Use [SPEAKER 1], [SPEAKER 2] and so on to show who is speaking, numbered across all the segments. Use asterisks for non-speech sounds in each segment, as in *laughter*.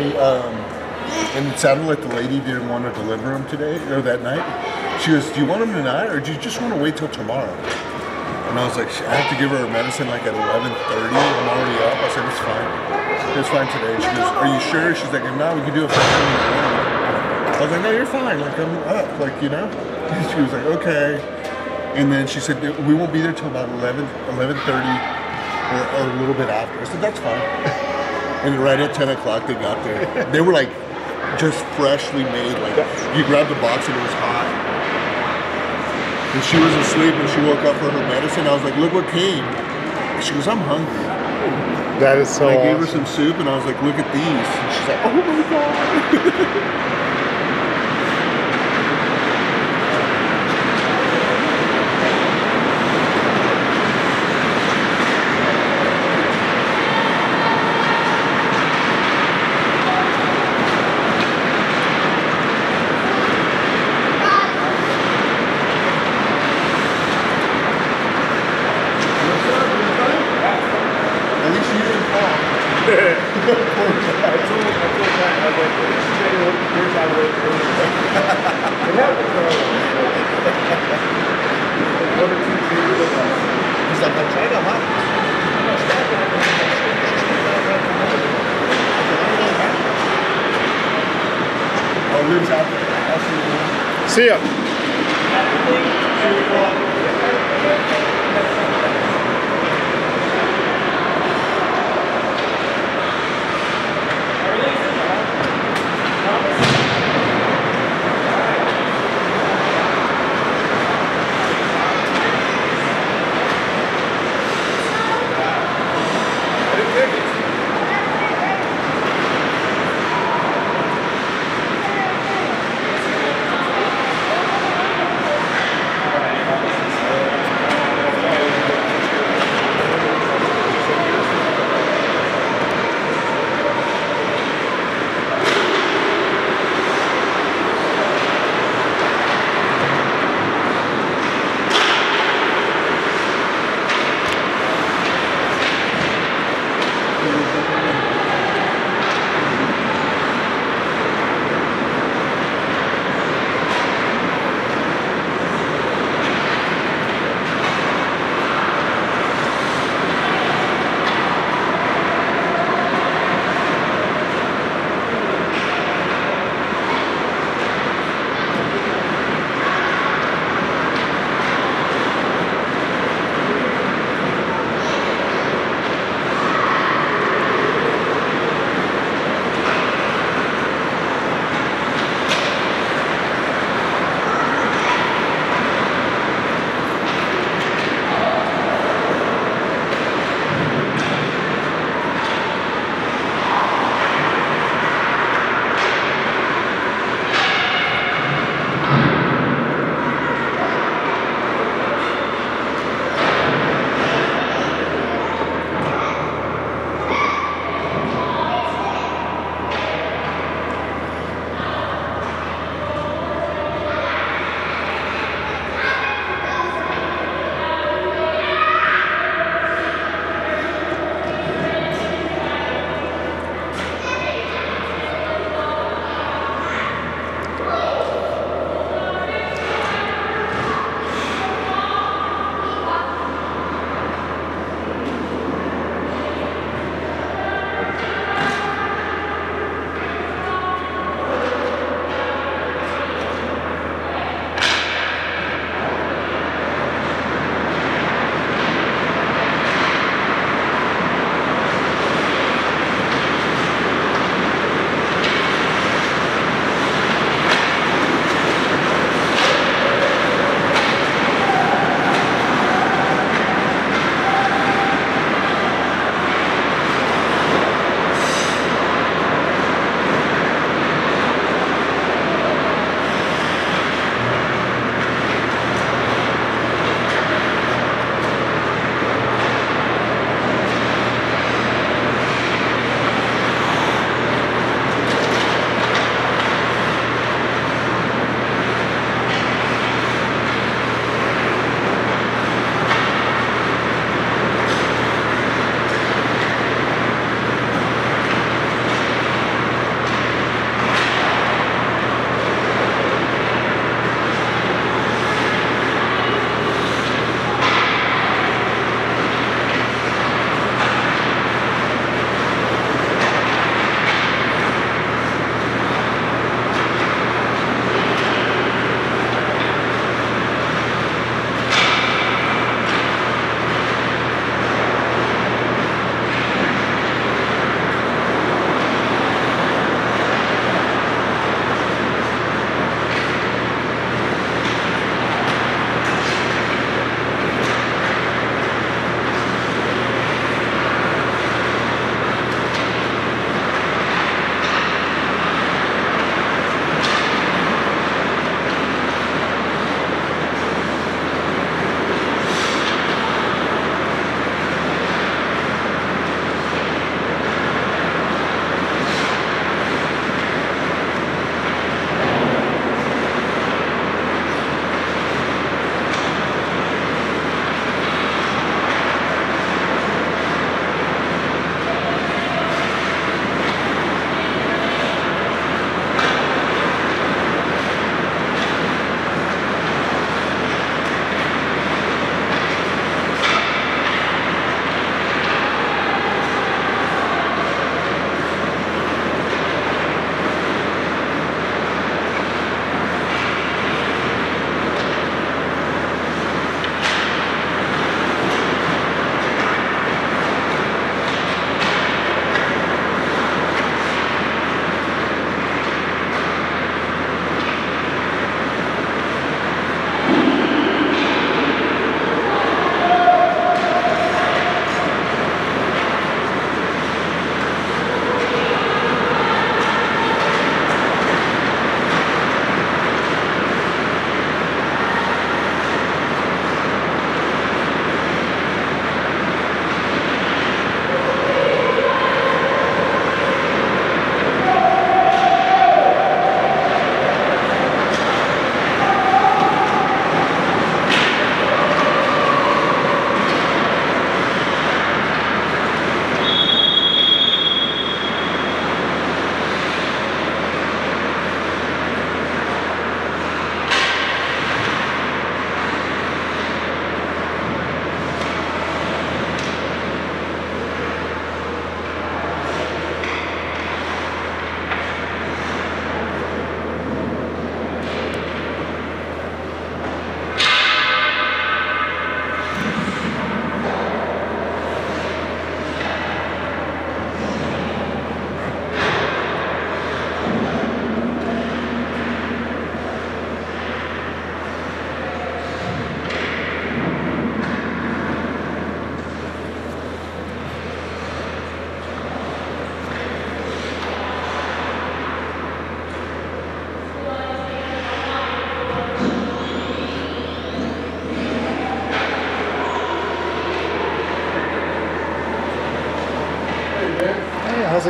[SPEAKER 1] Hey, um, and it sounded like the lady didn't want to deliver them today or that night. She goes, "Do you want them tonight, or do you just want to wait till tomorrow?" And I was like, "I have to give her her medicine like at 11:30. I'm already up." I said, "It's fine. It's fine today." She goes, "Are you sure?" She's like, "No, we can do it morning." I was like, "No, you're fine. Like I'm up. Like you know." *laughs* She was like, "Okay." And then she said, "We won't be there till about 11, 11:30 or, or a little bit after." I said, "That's fine." *laughs* And right at 10 o'clock, they got there. They were like just freshly made. Like you grabbed the box and it was hot. And she was asleep and she woke up for her medicine. I was like, look what came. She goes, I'm hungry.
[SPEAKER 2] That is so
[SPEAKER 1] I gave her some soup and I was like, look at these. And she's like, oh my God. *laughs* At least you didn't fall. He's like, I'm trying to hide. Oh, Liv's out there. I'll see you.
[SPEAKER 2] See ya.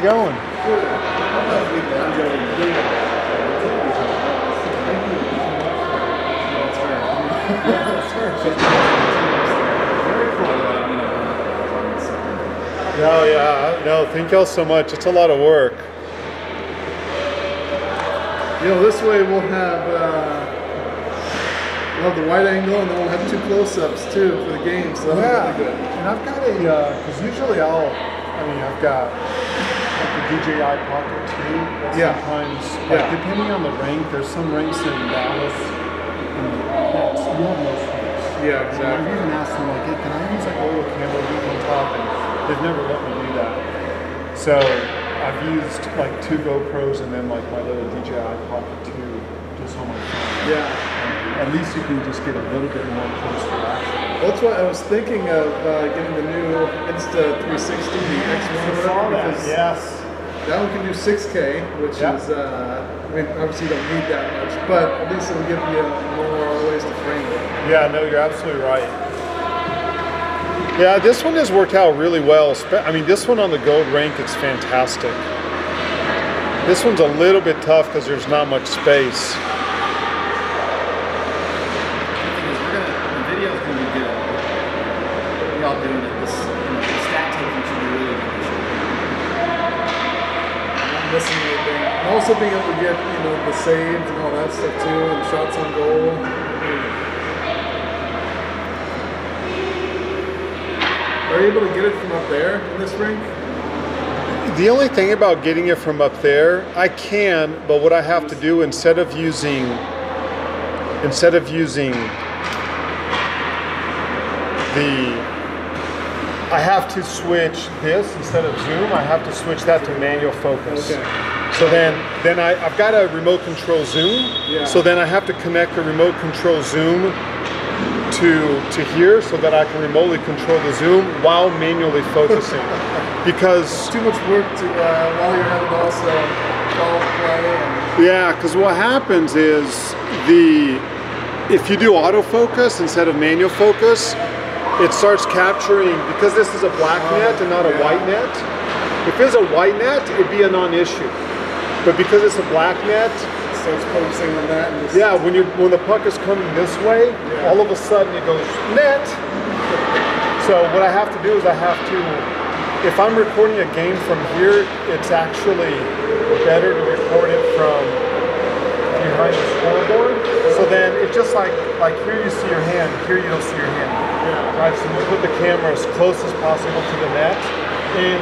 [SPEAKER 2] It going? No, yeah, no, thank y'all so much. It's a lot of work.
[SPEAKER 3] You know, this way we'll have uh, we'll have the wide angle, and then we'll have two close-ups too for the game. So
[SPEAKER 2] Yeah,
[SPEAKER 3] be good.
[SPEAKER 2] and I've got a because usually I'll, I mean, I've got like the DJI Pocket 2.
[SPEAKER 3] Yeah.
[SPEAKER 2] Sometimes, like
[SPEAKER 3] Yeah.
[SPEAKER 2] depending on the rank, there's some ranks in Dallas. And you have no space.
[SPEAKER 3] Yeah,
[SPEAKER 2] And I've even asked them like, hey, can I use like a little camera booth on top? And they've never let me do that. So I've used like two GoPros and then like my little DJI Pocket 2 just on my phone.
[SPEAKER 3] Yeah.
[SPEAKER 2] At least you can just get a little bit more close to action.
[SPEAKER 3] That's why I was thinking of uh, getting the new Insta 360, the X1 because
[SPEAKER 2] yes.
[SPEAKER 3] That one can do 6K, which
[SPEAKER 2] Yeah.
[SPEAKER 3] is, uh, I mean, obviously you don't need that much, but at least it'll give you more ways to frame it.
[SPEAKER 2] Yeah, no, you're absolutely right. Yeah, this one has worked out really well. I mean, this one on the gold rank, it's fantastic. This one's a little bit tough because there's not much space.
[SPEAKER 4] The thing is, we're gonna, the video's gonna be good. We all doing it. This, you know, the stat taking should be really good. this year.
[SPEAKER 3] Not missing anything. And also being able to get, you know, the saves and all that stuff too, and shots on goal. Are you able to get it from up there in this rink?
[SPEAKER 2] The only thing about getting it from up there, I can, but what I have to do instead of using instead of using the I have to switch this instead of zoom, I have to switch that to manual focus.
[SPEAKER 3] Okay.
[SPEAKER 2] So then then I, I've got a remote control zoom.
[SPEAKER 3] Yeah.
[SPEAKER 2] So then I have to connect the remote control zoom to to here so that I can remotely control the zoom while manually focusing. *laughs* because
[SPEAKER 3] Too much work to uh, while you're having also play
[SPEAKER 2] Yeah, because what happens is the if you do autofocus instead of manual focus, it starts capturing because this is a black net and not a white net. If it's a white net, it'd be a non-issue. But because it's a black net,
[SPEAKER 3] starts focusing on that. And
[SPEAKER 2] yeah, when you when the puck is coming this way,
[SPEAKER 3] Yeah.
[SPEAKER 2] all of a sudden it goes net. So what I have to do is I have to, if I'm recording a game from here, it's actually better to record it from behind the scoreboard. So then it's just like like here you see your hand, here you don't see your hand.
[SPEAKER 3] Yeah.
[SPEAKER 2] Right, so you put the camera as close as possible to the net, and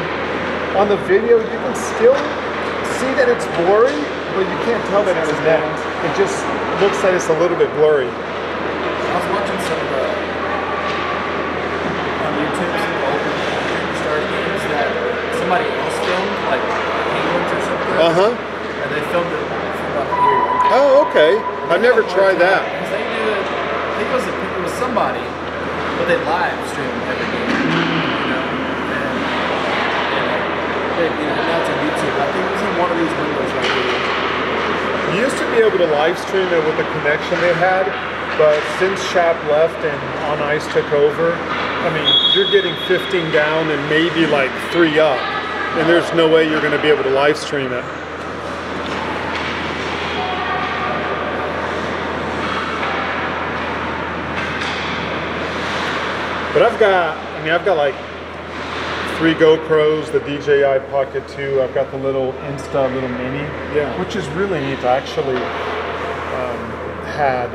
[SPEAKER 2] on the video you can still see that it's blurry, but you can't tell that it's a net. It just looks like it's a little bit blurry.
[SPEAKER 4] I was watching some the on YouTube some start games that somebody else filmed, like Penguins or something.
[SPEAKER 2] Uh huh.
[SPEAKER 4] And they filmed it from up here.
[SPEAKER 2] Oh, okay. I've never tried that.
[SPEAKER 4] Because they do it. I think it was a, it was somebody, but they live stream every game. You know, and know, they, you know, now it's on YouTube. I think it was in one of these windows right here.
[SPEAKER 2] You used to be able to live stream it with the connection they had, but since Chap left and On Ice took over, I mean, you're getting 15 down and maybe like three up, and there's no way you're going to be able to live stream it. But I've got, I mean, I've got like three GoPros, the DJI Pocket 2. I've got the little Insta little mini,
[SPEAKER 3] Yeah.
[SPEAKER 2] which is really neat. I actually um, had,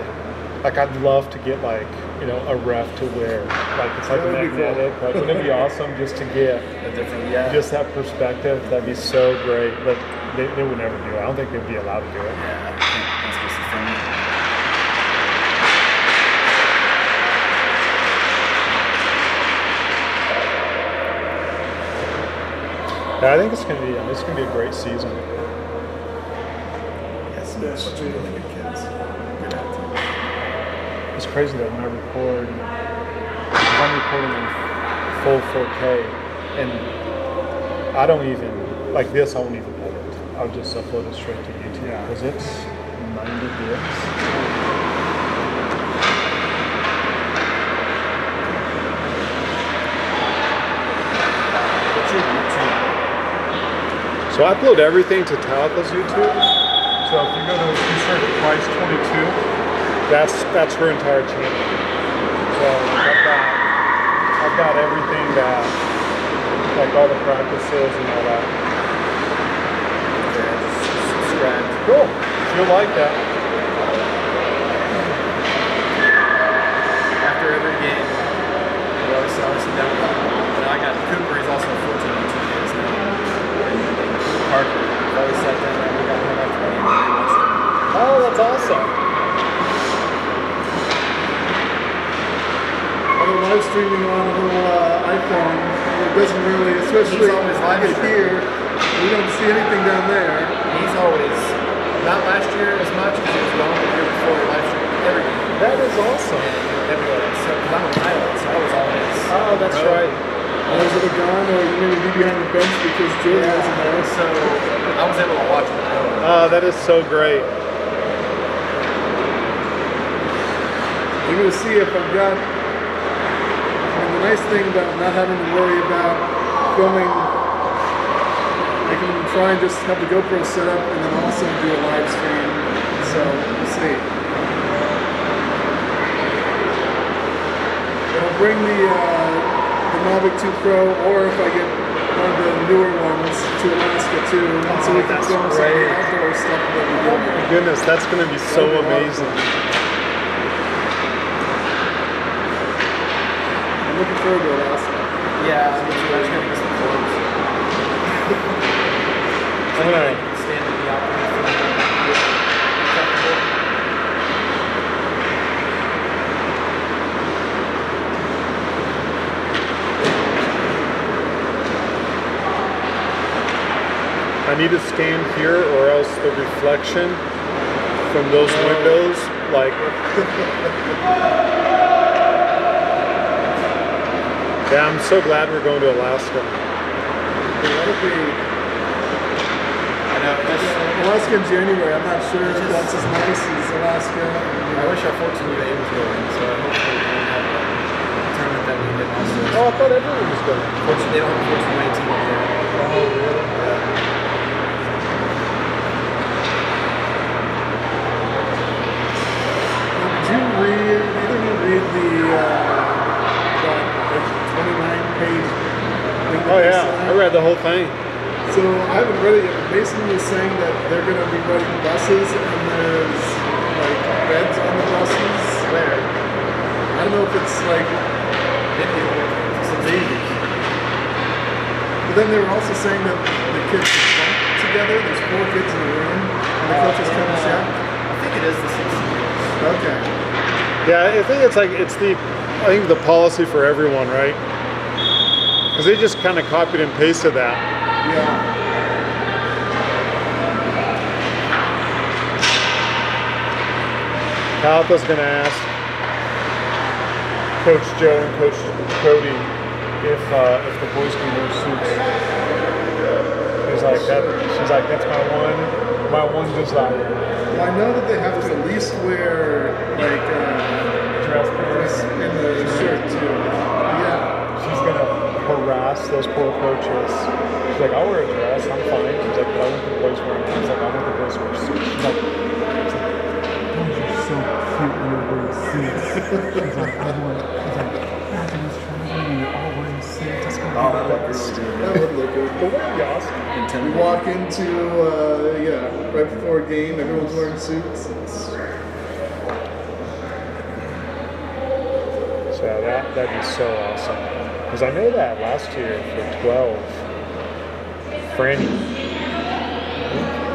[SPEAKER 2] like, I'd love to get like, you know, a ref to wear. Like, it's like
[SPEAKER 3] would be cool.
[SPEAKER 2] Like, wouldn't it be awesome just to get *laughs*
[SPEAKER 4] A different, yeah.
[SPEAKER 2] just that perspective? That'd be so great. But they, they would never do it. I don't think they'd be allowed to do it.
[SPEAKER 4] yeah, I think that's supposed to film it.
[SPEAKER 2] Yeah, I think it's gonna be. It's gonna be a great season.
[SPEAKER 4] Yes, some
[SPEAKER 3] Yeah,
[SPEAKER 4] such
[SPEAKER 3] should be.
[SPEAKER 4] really good kids. Good attitude.
[SPEAKER 2] It's crazy that when I record, because I'm recording in full 4K, and I don't even like this. I won't even edit. I'll just upload it straight to YouTube
[SPEAKER 3] Yeah.
[SPEAKER 2] because it's 90 gigs.
[SPEAKER 4] What's your YouTube?
[SPEAKER 2] So I upload everything to Talitha's YouTube. So if you go to you search Price 22, that's that's her entire channel. So I've got I've got everything that like all the practices and all that.
[SPEAKER 4] Yeah, just subscribe.
[SPEAKER 2] Cool. You'll like that.
[SPEAKER 4] After every game, we always always sit down. You know, I got Cooper. He's also 14 in two days now. And Parker. We always sat down and we got him after the game. and we watched him.
[SPEAKER 2] Oh, that's awesome.
[SPEAKER 3] Although live streaming on a little uh, iPhone, it doesn't really, especially
[SPEAKER 4] He's always live
[SPEAKER 3] here, we don't see anything down there.
[SPEAKER 4] He's always not last year as much as he was gone the year before live streaming every game.
[SPEAKER 2] That is awesome.
[SPEAKER 4] And everybody. So, I'm a pilot, so I was always.
[SPEAKER 2] Oh, that's right.
[SPEAKER 3] Others would have gone, or you maybe be behind the bench because Jordan
[SPEAKER 4] Yeah.
[SPEAKER 3] wasn't there.
[SPEAKER 4] So I was able to watch him.
[SPEAKER 2] Oh, that is so great.
[SPEAKER 3] You're going to see if I've got. And the nice thing about not having to worry about filming, I can try and just have the GoPro set up and then also do a live stream. So we'll see. I'll bring the uh, the Mavic 2 Pro, or if I get one of the newer ones to Alaska too, so we can
[SPEAKER 2] that's
[SPEAKER 3] film some of the outdoor stuff that we
[SPEAKER 2] Oh
[SPEAKER 3] do.
[SPEAKER 2] my goodness, that's going to be so amazing.
[SPEAKER 3] I'm looking forward to Alaska.
[SPEAKER 4] Yeah, I'm just gonna get some clothes.
[SPEAKER 2] I'm gonna,
[SPEAKER 4] stand in the outdoor for comfortable.
[SPEAKER 2] I need to scan here or else the reflection from those windows, like. yeah, I'm so glad we're going to Alaska.
[SPEAKER 3] That'll be
[SPEAKER 4] I
[SPEAKER 3] Alaska January. I'm not sure if that's as nice as Alaska.
[SPEAKER 4] I wish our 14 UA was going, so hopefully we won't have a tournament that we did also.
[SPEAKER 2] Oh, I thought everyone was going.
[SPEAKER 4] Fortunately, they don't have 14 UA team there.
[SPEAKER 2] Oh, really?
[SPEAKER 3] Did you read? Either of you read the uh, that 29 page? thing
[SPEAKER 2] Oh yeah,
[SPEAKER 3] sent?
[SPEAKER 2] I read the whole thing.
[SPEAKER 3] So I haven't read it yet. but Mason was saying that they're going to be running buses and there's like beds on the buses.
[SPEAKER 4] Where?
[SPEAKER 3] I don't know if it's like
[SPEAKER 4] Maybe it's a baby.
[SPEAKER 3] But then they were also saying that the kids are clumped together. There's four kids in the room, and the coaches kind of shout.
[SPEAKER 4] I think it is the 16 years.
[SPEAKER 3] Okay.
[SPEAKER 2] Yeah, I think it's like it's the I think the policy for everyone, right? Because they just kind of copied and pasted that.
[SPEAKER 3] Yeah.
[SPEAKER 2] Talitha's gonna ask Coach Joe and Coach Cody if uh, if the boys can wear suits. He's like that. She's like that's my one, my one desire.
[SPEAKER 3] Well, I know that they have to at least wear like uh,
[SPEAKER 2] Dress pants.
[SPEAKER 3] in the shirt too. Yeah.
[SPEAKER 2] She's gonna harass those poor coaches. She's like, I'll wear a dress, I'm fine. She's like, I want the boys wearing. She's like, I want the boys wearing suits. She's like, boys are so cute when you're wearing suits. She's like, I want. She's like, imagine us traveling and you're all wearing suits. That's gonna be
[SPEAKER 4] Oh, that looked
[SPEAKER 2] best.
[SPEAKER 4] really good.
[SPEAKER 3] That would look good.
[SPEAKER 2] But wouldn't it be awesome?
[SPEAKER 3] We walk into uh, yeah right before a game. Everyone's wearing suits. It's,
[SPEAKER 2] So that that'd be so awesome. Because I know that last year for 12, Franny,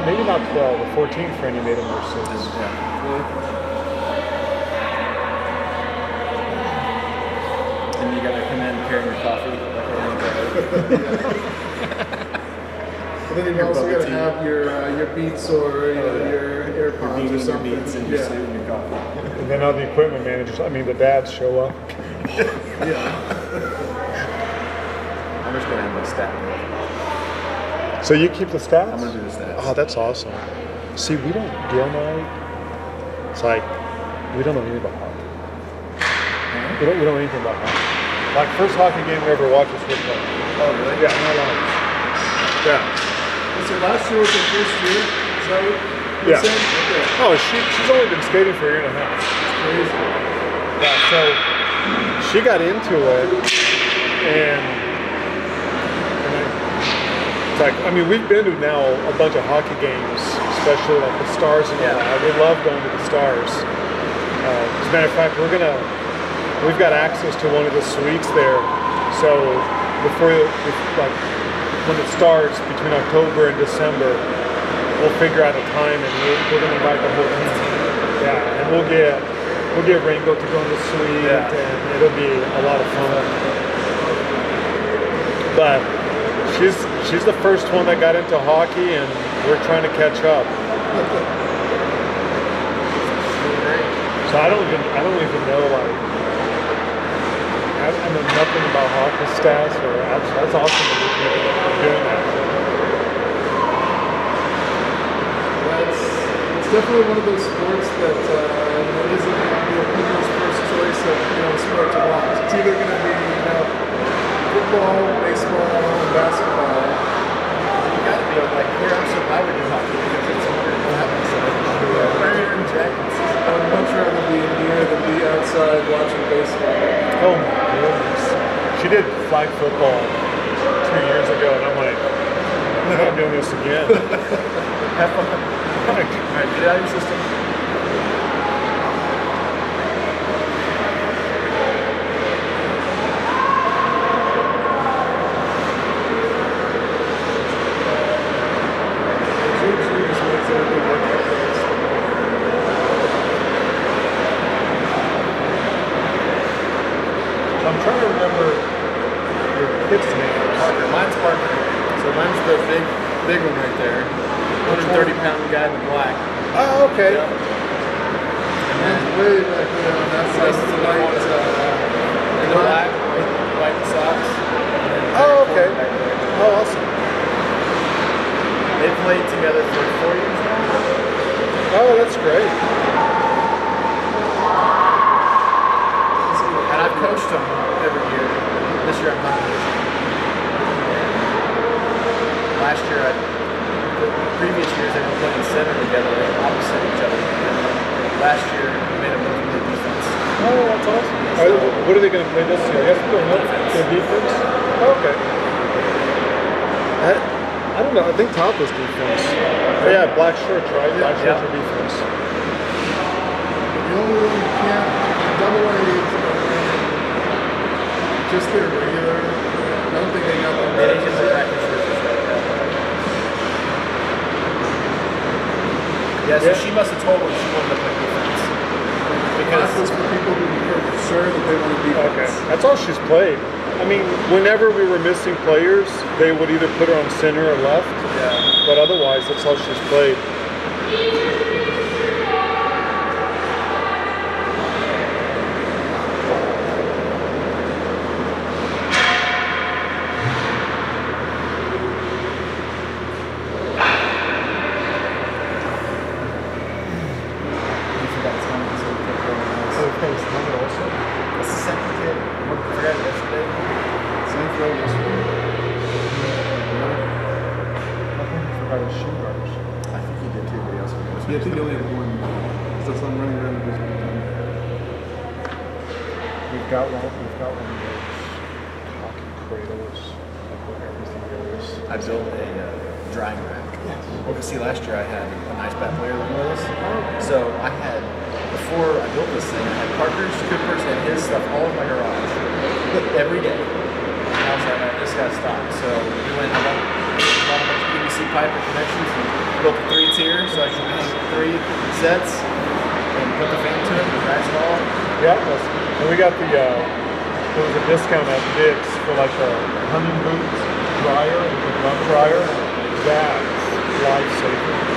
[SPEAKER 2] maybe not 12, but 14, Franny made him wear suits.
[SPEAKER 4] And you gotta come in carrying your coffee. Like
[SPEAKER 3] but then you also
[SPEAKER 4] bubble
[SPEAKER 3] got to have your uh, your Beats or you know, your AirPods
[SPEAKER 4] Your
[SPEAKER 3] or something.
[SPEAKER 4] beats and your
[SPEAKER 3] yeah.
[SPEAKER 4] suit and your coffee.
[SPEAKER 2] And then all the equipment managers, I mean the dads show up.
[SPEAKER 3] yeah. *laughs*
[SPEAKER 4] I'm just gonna have my stat.
[SPEAKER 2] So you keep the stats?
[SPEAKER 4] I'm gonna do the stats.
[SPEAKER 2] Oh, that's awesome. See, we don't, Gil and I, it's like, we don't know anything about hockey. We don't, we don't know anything about hockey. Like, first hockey game we ever watched was football.
[SPEAKER 4] Oh, really?
[SPEAKER 2] Yeah, no lie. Yeah.
[SPEAKER 3] So last year was her first year. Is that what you're
[SPEAKER 2] Yeah.
[SPEAKER 3] saying? Okay.
[SPEAKER 2] Oh, she, she's only been skating for a year and a half.
[SPEAKER 3] Crazy.
[SPEAKER 2] Yeah, so she got into it, and, and I, it's like I mean we've been to now a bunch of hockey games, especially like the Stars and all
[SPEAKER 4] Yeah.
[SPEAKER 2] that. We love going to the Stars. Uh, as a matter of fact, we're gonna we've got access to one of the suites there, so before like when it starts between October and December, we'll figure out a time and we're, we're gonna invite the whole team. Yeah, and we'll get we'll get Ringo to go in the suite,
[SPEAKER 4] Yeah.
[SPEAKER 2] and it'll be a lot of fun. But she's she's the first one that got into hockey, and we're trying to catch up. So I don't even I don't even know like I, I know nothing about hockey stats or that's, that's awesome that you're doing that.
[SPEAKER 3] Yeah, it's, definitely one of those sports that uh, isn't you know, people's first choice of you know sport to watch. It's either going to be you know football, baseball, basketball.
[SPEAKER 4] You gotta be like here. I'm glad hockey because it's a weird habit. So jackets.
[SPEAKER 3] I'd much rather be in here than be outside watching baseball.
[SPEAKER 2] Oh my goodness. She did flag football two years ago, and I'm like, I'm not doing this again. *laughs*
[SPEAKER 4] Have fun. All right, get out of your system.
[SPEAKER 3] It usually just makes everything work out nice.
[SPEAKER 2] I'm trying to remember your kid's name.
[SPEAKER 4] Parker. Mine's Parker. So mine's the big, big one right there. 130 pound guy in the black.
[SPEAKER 2] Oh, okay.
[SPEAKER 4] Yeah.
[SPEAKER 3] Mine's way back there on that side of the light.
[SPEAKER 4] In the black with white socks.
[SPEAKER 2] Oh, okay.
[SPEAKER 4] Back there.
[SPEAKER 2] Oh, awesome.
[SPEAKER 4] They played together for four years now.
[SPEAKER 2] Oh, that's great.
[SPEAKER 4] And I've coached them every year. This year I'm not coaching. Last year, I, the previous years they were playing center together, opposite each other. Last year, we made them both play defense.
[SPEAKER 2] Oh, that's awesome. Are, what are they going to play this year? I guess they're not their defense. Oh, okay. I, I don't know. I think top was defense. Oh, yeah, black shirts, right? Black shirts
[SPEAKER 4] Yeah.
[SPEAKER 2] are defense.
[SPEAKER 3] The only one you can't double A is uh, just their regular. I don't think they got the
[SPEAKER 4] They didn't get the practice shirts right now. Yeah, so
[SPEAKER 2] Yeah.
[SPEAKER 4] she must have told them she wanted to play defense.
[SPEAKER 3] Class
[SPEAKER 4] Because
[SPEAKER 3] is for people who are sure that they want to be
[SPEAKER 2] Okay. That's all she's played. I mean, whenever we were missing players, they would either put her on center or left,
[SPEAKER 4] yeah,
[SPEAKER 2] but otherwise, that's how she's played.
[SPEAKER 4] 100% his stuff all in my garage *laughs* every day. And I was like, man, this got to stop. So we went and bought, a bunch of PVC pipe and connections and built three tiers, like three sets, and put the fan to it and crashed it all.
[SPEAKER 2] Yeah, and we got the, uh, there was a discount at Dick's for like a hunting boots dryer, and a drum dryer. That's life-saving.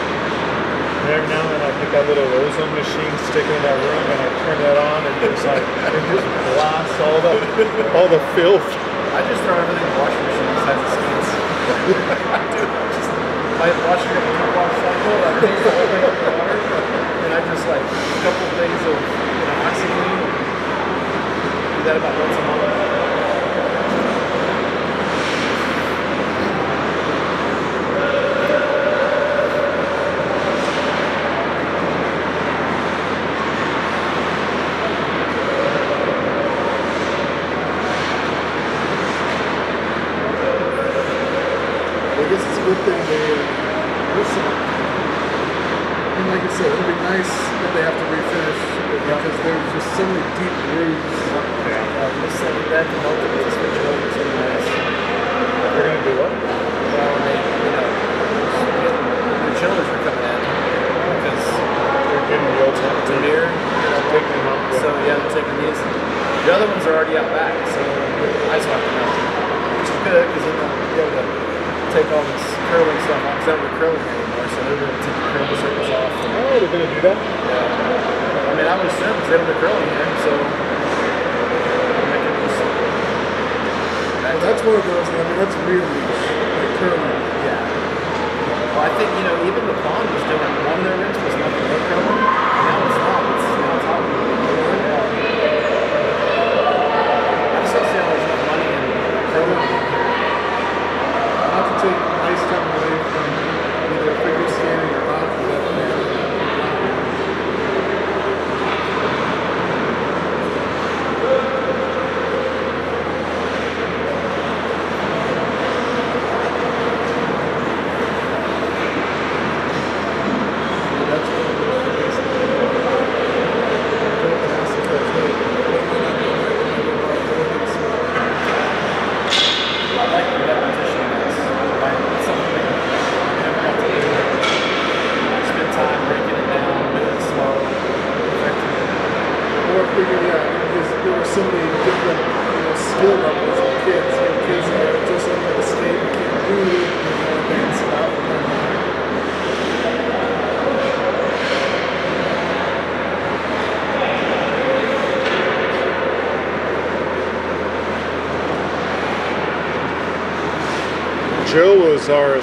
[SPEAKER 2] Every now and then I put that little ozone machine sticking in that room and I turn that on and it's like it just blasts all the all the filth.
[SPEAKER 4] I just throw everything in the washing machine besides the skins. just my washing up the wash cycle, I mix the whole thing with water, and I just like a couple of things of you know, oxygen. Do that about once a month.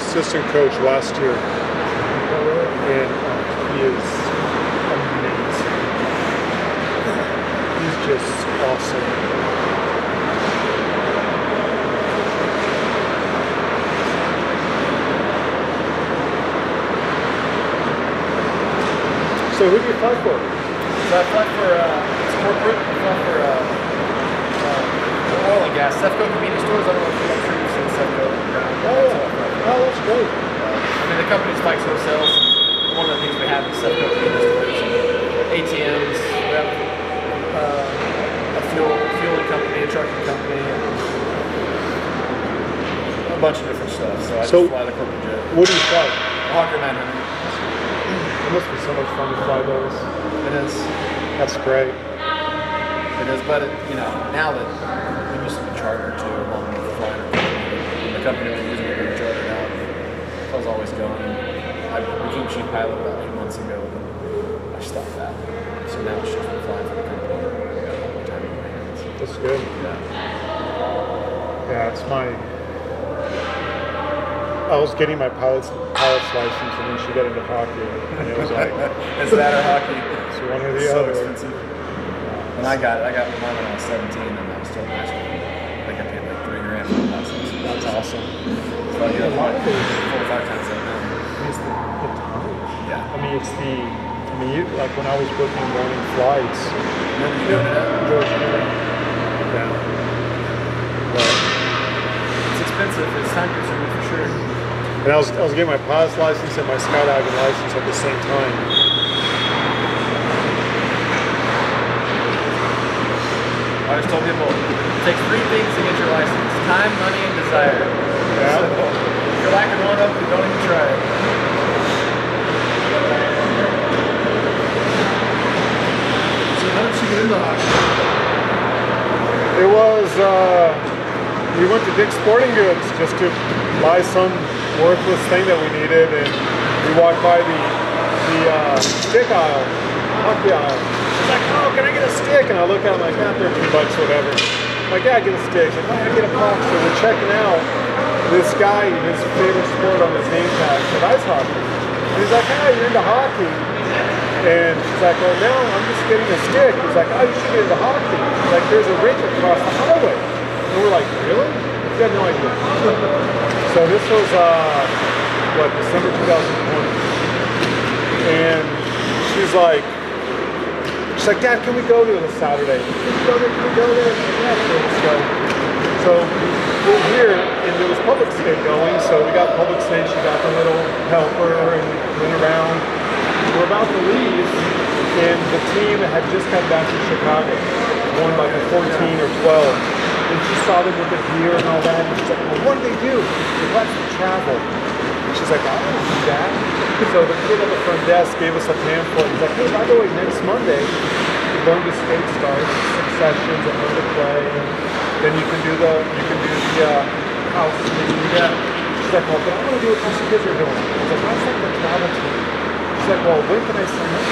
[SPEAKER 2] Assistant coach last year, and uh, he is amazing. He's just awesome. So who do you fight for?
[SPEAKER 4] So I applied for uh, it's corporate. I applied for uh, uh, oil and gas. CEFCO convenience stores. I don't know if you're sure you've seen CEFCO.
[SPEAKER 2] Oh, oh, that's great.
[SPEAKER 4] I mean, the company Fikes Wholesale. One of the things we have is CEFCO convenience stores, and ATMs. We have uh, a fuel fueling company, a trucking company, and a bunch of different stuff. So fly the corporate jet.
[SPEAKER 2] What do you fight?
[SPEAKER 4] Hawker Manhunter.
[SPEAKER 2] It must be so much fun to fly those.
[SPEAKER 4] It is.
[SPEAKER 2] That's great.
[SPEAKER 4] It is, but it, you know, now that we used to be chartered to along with the the company we're using to charter now, I was always going. I became chief pilot about eight months ago, and I stopped that. So now it's just been flying for the company. I got a lot time in my hands.
[SPEAKER 2] That's good.
[SPEAKER 4] Yeah.
[SPEAKER 2] Yeah, it's my. I was getting my pilot's pilot's license, and then she got into hockey, and it was like *laughs*
[SPEAKER 4] Is that or hockey?
[SPEAKER 2] it's one or the
[SPEAKER 4] so
[SPEAKER 2] other.
[SPEAKER 4] expensive. When I got it, I got mine when I was 17, and I was still in high school. I think I paid like three grand for my license.
[SPEAKER 2] That's awesome.
[SPEAKER 4] So I get
[SPEAKER 2] A lot of
[SPEAKER 4] four or five times that now.
[SPEAKER 2] It's the, the time.
[SPEAKER 4] Yeah.
[SPEAKER 2] I mean, it's the. I mean, you, like when I was booking morning flights.
[SPEAKER 4] Remember you doing it?
[SPEAKER 2] Yeah. But,
[SPEAKER 4] It's expensive. It's time consuming for sure.
[SPEAKER 2] And I was I was getting my pilot's license and my skydiving license at the same time.
[SPEAKER 4] I always told people it takes three things to get your license: time, money, and desire.
[SPEAKER 2] Yeah.
[SPEAKER 4] So, if you're lacking one of them, don't even try it.
[SPEAKER 3] So how did she get into hockey?
[SPEAKER 2] It was, uh, we went to Dick's Sporting Goods just to buy some worthless thing that we needed, and we walked by the the uh, stick aisle, hockey aisle. She's like, "Oh, can I get a stick?" And I look at it, I'm like, "Ah, 13 bucks, whatever." I'm like, "Yeah, get a stick." She's like, "Oh, I get a puck." So we're checking out. This guy, his favorite sport on his name tag said ice hockey. And he's like, "Ah, you're into hockey." And she's like, well, no, I'm just getting a stick. He's like, oh, you should get into hockey. Like, there's a rink across the highway. And we're like, really? He had no idea. *laughs* so this was, uh, what, December 2020. And she's like, she's like, Dad, can we go to this Saturday? Can we go there? Can we go there? Yeah, let's go. So we're here, and there was public skate going, so we got public skate. She got the little helper and went around. We're about to leave, and the team had just come back to Chicago, won like a 14 or 12. And she saw them with the gear and all that, and she's like, well, what do they do? They like to travel. And she's like, I don't do that. So the kid at the front desk gave us a pamphlet. He's like, hey, by the way, next Monday, learn to skate starts, sessions, and learn to play. Then you can do the you can do the uh, house thing. Yeah. She's like, well, but I want to do what these kids are doing. I was like, that's like the travel team. She's like, well, when can I sign up?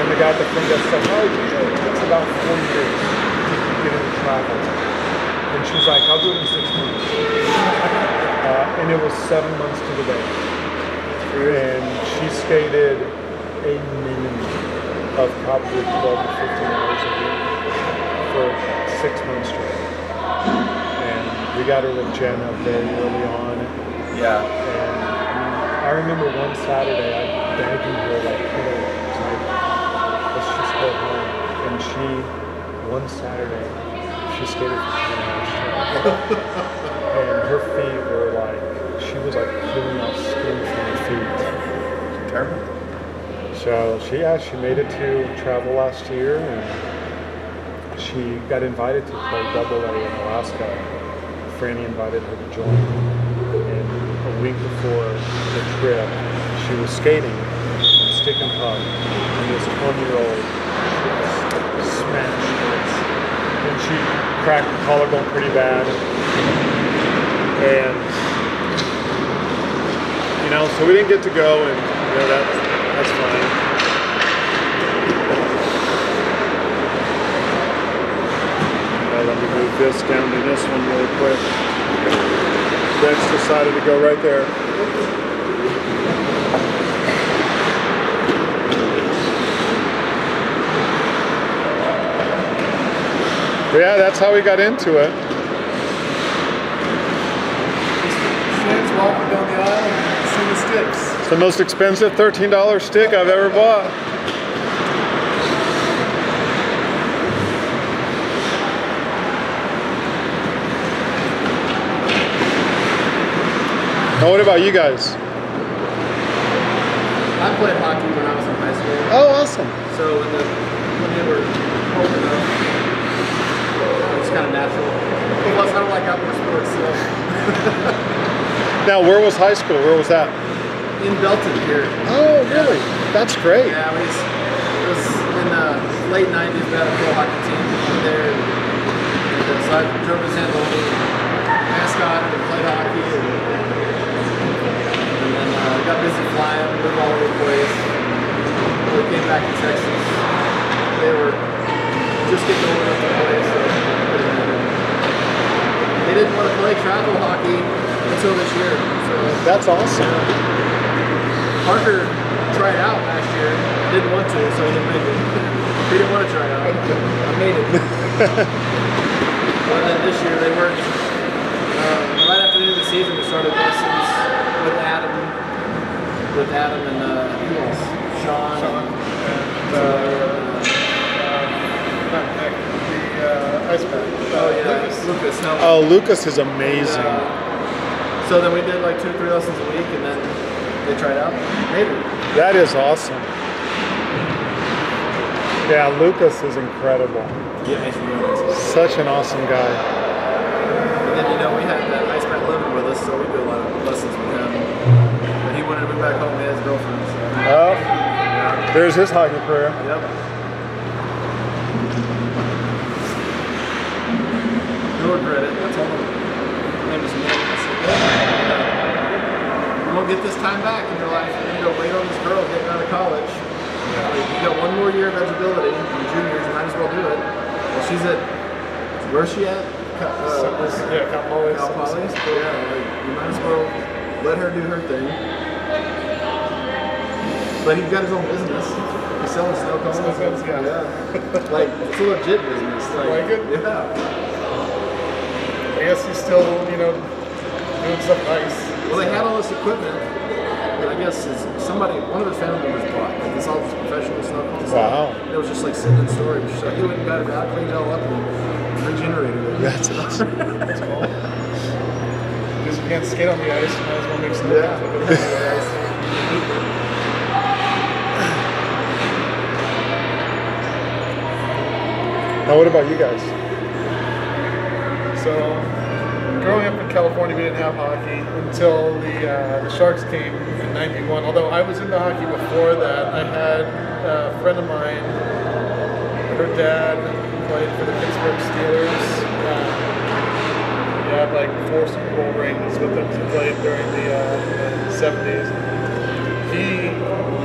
[SPEAKER 2] And the guy at the front desk said, oh, it usually takes about four years to get into travel. And she's like, I'll do it in six months. Uh, and it was seven months to the day. And she skated a minimum of probably 12 to 15 hours a week for six months straight. And we got her with Jenna very early on.
[SPEAKER 4] Yeah.
[SPEAKER 2] And I remember one Saturday I begging her like, hey, like, let's just go home. And she, one Saturday, she skated for 10 hours and her feet were like, she was like peeling off skin from her feet.
[SPEAKER 1] Terrible.
[SPEAKER 2] So she yeah, she made it to travel last year and she got invited to play double A in Alaska. Franny invited her to join. And a week before the trip, she was skating stick and puck, and this 20 year old smashed she cracked the collarbone pretty bad. And you know, so we didn't get to go, and you know that's that's fine. Uh, let me move this down to this one really quick. Rex decided to go right there. Yeah, that's how we got into it.
[SPEAKER 3] Shane's walking down the aisle and seeing the sticks.
[SPEAKER 2] It's the most expensive $13 stick I've ever bought. Now, what about you guys?
[SPEAKER 4] I played hockey when I was in high school.
[SPEAKER 2] Oh, awesome.
[SPEAKER 4] So when, the, when they were old enough, it was kind of natural. Plus, I don't like outdoor sports, so *laughs*
[SPEAKER 2] Now, where was high school? Where was that?
[SPEAKER 4] in Belton here.
[SPEAKER 2] Oh, really? That's great.
[SPEAKER 4] Yeah, we just, it was in the late 90s. We had a pro hockey team over there. And, and so I drove San Jose, mascot, and played hockey. And, and then uh, got busy flying, moved all over the place. We came back to Texas, they were just getting old enough to play. So they didn't want to play travel hockey until this year. So
[SPEAKER 2] That's awesome.
[SPEAKER 4] Parker tried out last year, didn't want to, so he didn't make it. he didn't want to try out. I made it. *laughs* but then this year they worked uh, right after the end of the season. We started lessons with Adam, with Adam and uh. Sean.
[SPEAKER 3] Sean and uh, not Nick, the uh, Iceman.
[SPEAKER 4] Oh yeah,
[SPEAKER 3] Lucas.
[SPEAKER 2] Oh, Lucas is amazing.
[SPEAKER 4] Uh, so then we did like two, three lessons a week, and then they tried out. Maybe.
[SPEAKER 2] That is awesome. Yeah, Lucas is incredible.
[SPEAKER 4] Yeah.
[SPEAKER 2] Such an awesome guy.
[SPEAKER 4] And then, you know, we had that Iceman living with us, so we do a lot of lessons with him. But he wanted to be back home to his girlfriend. So.
[SPEAKER 2] Oh,
[SPEAKER 4] Yeah.
[SPEAKER 2] there's his hockey career.
[SPEAKER 4] Yep. No regret it. That's all. Name is Nick. I said, "Yeah, You won't get this time back in your life. You're going to go wait on this girl getting out of college. You got one more year of eligibility in juniors. You might as well do it. Well, she's at, where's she at? Cal- Uh,
[SPEAKER 3] Yeah, Cal Poly.
[SPEAKER 4] Cal Poly? Yeah, like, you might as well let her do her thing. But he's got his own business. He's selling snow cones.
[SPEAKER 3] Snow cones, yeah.
[SPEAKER 4] yeah. Like, it's a legit business. Like,
[SPEAKER 3] Like it?
[SPEAKER 4] Yeah.
[SPEAKER 3] I guess he's still, you know, doing stuff nice.
[SPEAKER 4] Well, they had all this equipment. And I guess it's somebody, one of his family members bought. Like, this all this professional snow cones.
[SPEAKER 2] Wow.
[SPEAKER 4] It was just like sitting in storage. So he went and got it out, cleaned it all up, and regenerated it. *laughs*
[SPEAKER 2] That's awesome.
[SPEAKER 3] That's cool. Because you can't skate on the ice, you might as well make snow
[SPEAKER 4] Yeah.
[SPEAKER 3] cones.
[SPEAKER 2] Now, what about you guys?
[SPEAKER 3] So, growing up in California, we didn't have hockey until the uh, the Sharks came in '91. Although I was into hockey before that, I had a friend of mine. Her dad played for the Pittsburgh Steelers. Um, he had like four Super Bowl rings with them. He played during the, uh, the '70s. He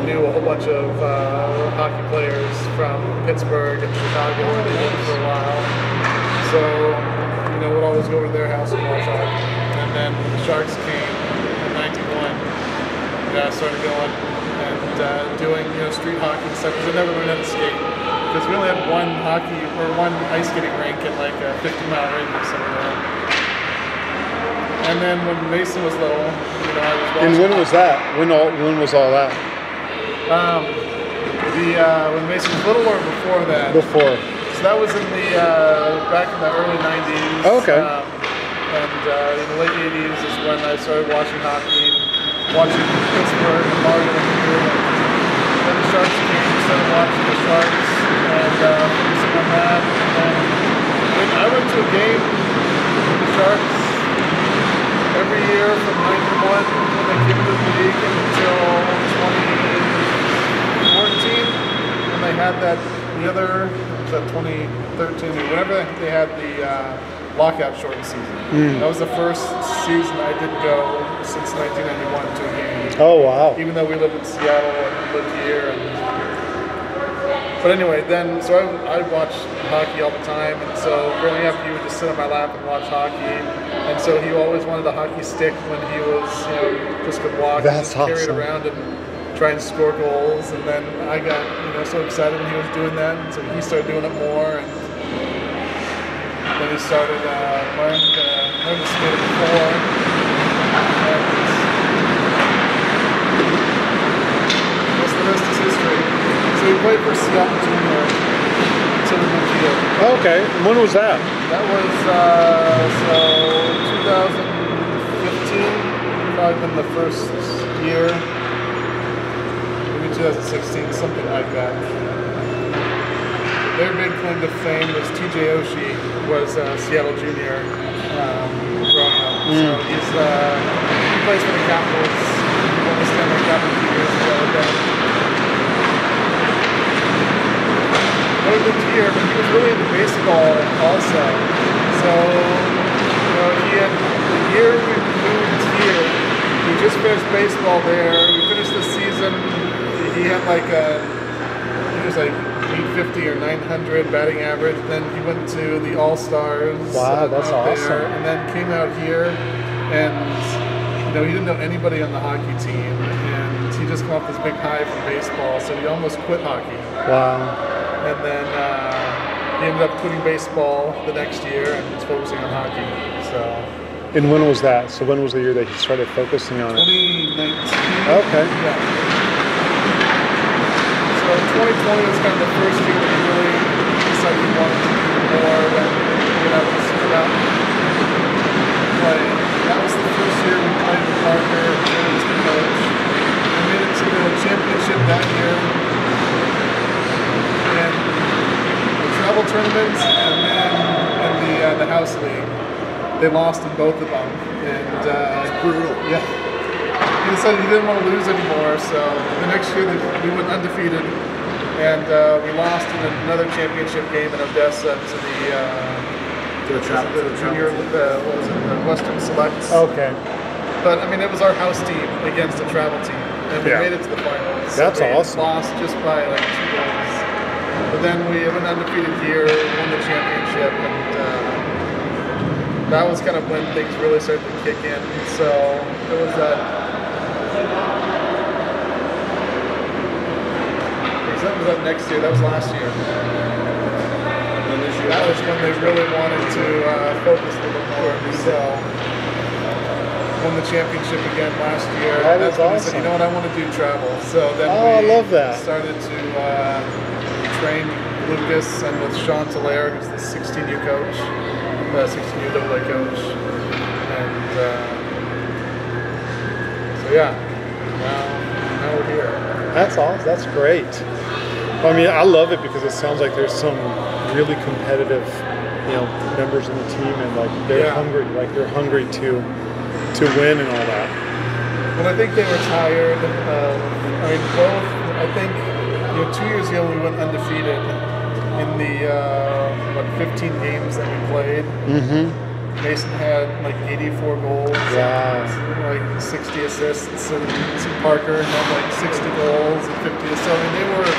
[SPEAKER 3] knew a whole bunch of uh, hockey players from Pittsburgh and Chicago, where they lived for a while. So, you know, would always go over to their house and watch hockey. And then when the Sharks came in '91, yeah, I started going and uh, doing you know street hockey and stuff because I never learned how to skate because we only had one hockey or one ice skating rink in like a 50 mile radius somewhere. And then when Mason was little, you know, I was watching.
[SPEAKER 2] And when was that? When all when was all that?
[SPEAKER 3] Um, the uh, when Mason was little or before that?
[SPEAKER 2] Before.
[SPEAKER 3] So that was in the uh, back in the early '90s.
[SPEAKER 2] Oh, okay.
[SPEAKER 3] Um, and uh, in the late '80s is when I started watching hockey, watching Pittsburgh and Martin here. And then the Sharks came, started watching the Sharks, and uh, focusing on that. And then I went to a game with the Sharks every year from '91 when they came into the league until 2014 when they had that the other was that 2013 or whenever they had the uh, lockout shortened season. Mm. That was the first season I did go since 1991 to a game.
[SPEAKER 2] Oh wow.
[SPEAKER 3] Even though we lived in Seattle and lived here. And, but anyway, then so I, I watched hockey all the time, and so growing up, he would just sit on my lap and watch hockey. And so he always wanted a hockey stick when he was, you know, just could walk
[SPEAKER 2] That's
[SPEAKER 3] and just carry it around and try and score goals. And then I got, you know, so excited when he was doing that, and so he started doing it more. And then he started uh, learning to learn to skate before. And the rest is history. So he played for Seattle Junior until he moved here.
[SPEAKER 2] Okay. And when was that?
[SPEAKER 3] That was uh, so 2015, probably been the first year, maybe 2016, something like that. Their big claim to fame was TJ Oshie was uh, Seattle Junior um, growing up. So he's uh, he plays for the Capitals. Won the Stanley Cup a few years ago. Then Never lived here, but he was really into baseball also. So, you know, he had the year we moved here, we just finished baseball there. We finished the season. He had like a, he was like 850 or 900 batting average. Then he went to the All Stars.
[SPEAKER 2] Wow, that's awesome.
[SPEAKER 3] And then came out here, and you know, he didn't know anybody on the hockey team, and he just caught this big high from baseball. So he almost quit hockey
[SPEAKER 2] Wow.
[SPEAKER 3] and then uh, he ended up quitting baseball the next year and was focusing on hockey. So
[SPEAKER 2] And when was that? So when was the year that he started focusing on it?
[SPEAKER 3] 2019.
[SPEAKER 2] Okay.
[SPEAKER 3] Yeah. So 2020 was kind of the first year that he really decided he wanted to do more than you know just come out and. That was the first year we played with Parker as the coach. We made it to the championship that year. And the travel tournaments and then in the uh, the house league. They lost in both of them. And uh,
[SPEAKER 1] Brutal.
[SPEAKER 3] yeah. He decided he didn't want to lose anymore, so the next year we went undefeated, and uh, we lost in another championship game in Odessa to the, uh,
[SPEAKER 4] To the
[SPEAKER 3] the
[SPEAKER 4] the
[SPEAKER 3] junior, uh, what was it, the Western Selects.
[SPEAKER 2] Okay.
[SPEAKER 3] But I mean, it was our house team against a travel team, and we
[SPEAKER 2] Yeah.
[SPEAKER 3] made it to the finals.
[SPEAKER 2] That's
[SPEAKER 3] we
[SPEAKER 2] awesome.
[SPEAKER 3] Lost just by like two goals, but then we went undefeated here, won the championship, and uh, that was kind of when things really started to kick in. So it was that. That was that next year. That was last year.
[SPEAKER 4] And this year,
[SPEAKER 3] That was when they really wanted to uh, focus a little more. So won the championship again last year.
[SPEAKER 2] That
[SPEAKER 3] That's
[SPEAKER 2] is
[SPEAKER 3] when we said,
[SPEAKER 2] awesome.
[SPEAKER 3] you know what, I want to do travel. So then
[SPEAKER 2] Oh, I
[SPEAKER 3] we
[SPEAKER 2] love that.
[SPEAKER 3] started to uh, train Lucas and with Sean Talaire, who's the 16U coach, uh, 16U AA coach, and uh, so yeah, now now we're here.
[SPEAKER 2] That's awesome. That's great. I mean, I love it because it sounds like there's some really competitive, you know, members in the team, and like they're
[SPEAKER 3] Yeah.
[SPEAKER 2] hungry, like they're hungry to to win and all that.
[SPEAKER 3] Well, I think they were tired. Of, I mean, both. I think you know, two years ago we went undefeated in the uh, what 15 games that we played.
[SPEAKER 2] Mm-hmm.
[SPEAKER 3] Mason had like 84 goals,
[SPEAKER 2] Yeah.
[SPEAKER 3] like 60 assists, and Parker had like 60 goals and 50 assists. I mean, they were.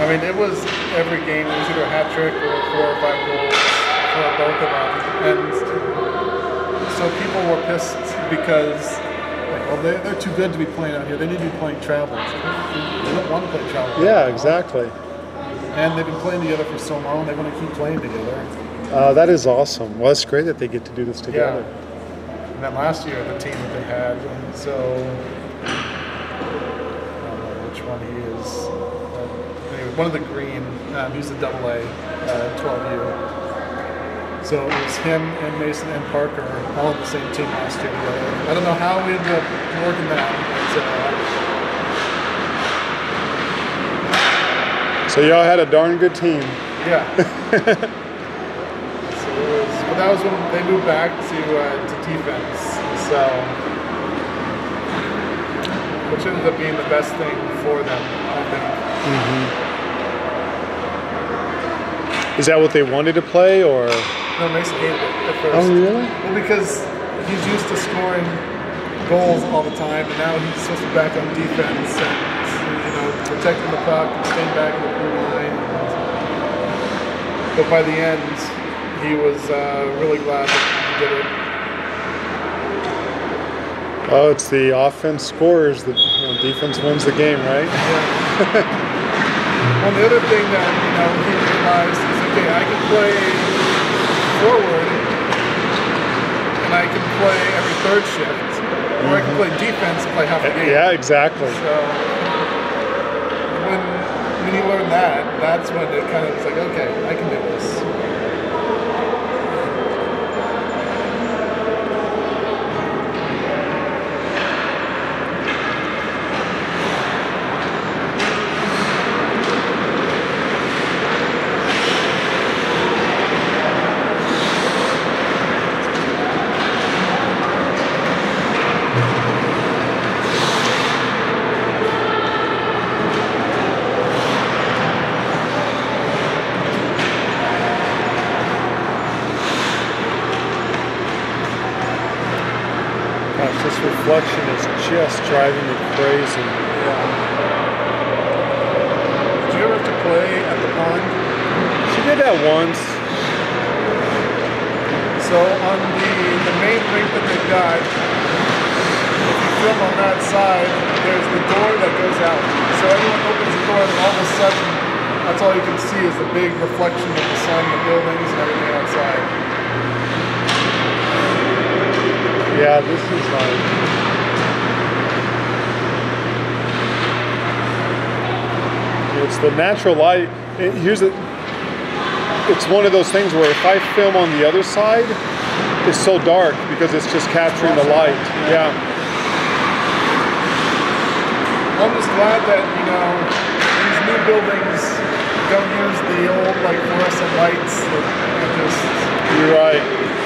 [SPEAKER 3] I mean, it was every game. It was either a hat trick or four or five goals for both of them, and so people were pissed because. Well, they're, they're too good to be playing out here. They need to be playing travel. They don't want to play travel.
[SPEAKER 2] Yeah, exactly.
[SPEAKER 3] And they've been playing together for so long. They want to keep playing together.
[SPEAKER 2] Uh, that is awesome. Well, it's great that they get to do this together.
[SPEAKER 3] And then last year, the team that they had, and so I don't know which one he is. Uh, anyway, one of the green, um, he's a double A, uh, 12U. So it was him and Mason and Parker all on the same team last year together. I don't know how we ended up working that. But, uh,
[SPEAKER 2] So y'all had a darn good team.
[SPEAKER 3] yeah. *laughs* was, but that was when they moved back to uh, to defense. So, which ended up being the best thing for them, I think.
[SPEAKER 2] Is that what they wanted to play, or?
[SPEAKER 3] No, Mason hated it at first.
[SPEAKER 2] Oh, really?
[SPEAKER 3] Well, because he's used to scoring goals all the time, and now he's supposed to be back on defense and you know protecting the puck and staying back in the blue line. But by the end, he was uh, really glad that he did it.
[SPEAKER 2] Oh, it's the offense scores. The you know, defense wins the game, right? *laughs*
[SPEAKER 3] Well, the other thing that you know he realized is okay, I can play forward, and I can play every third shift, or I can play defense and play half the game.
[SPEAKER 2] Yeah, exactly.
[SPEAKER 3] So when when you learn that, that's when it kind of was like, okay, I can do this.
[SPEAKER 2] Gosh, this reflection is just driving me crazy.
[SPEAKER 3] Did you ever have to play at the pond?
[SPEAKER 2] She did that once.
[SPEAKER 3] So on the the main rink that they've got, if you film on that side, there's the door that goes out. So everyone opens the door, and all of a sudden, that's all you can see is the big reflection of the sun, the buildings, and everything outside.
[SPEAKER 2] Yeah, this is like. It's the natural light. It- here's a. It's one of those things where if I film on the other side, it's so dark because it's just capturing the light. Yeah.
[SPEAKER 3] I'm just glad that you know new buildings don't use the old like fluorescent lights. Are just
[SPEAKER 2] You're right.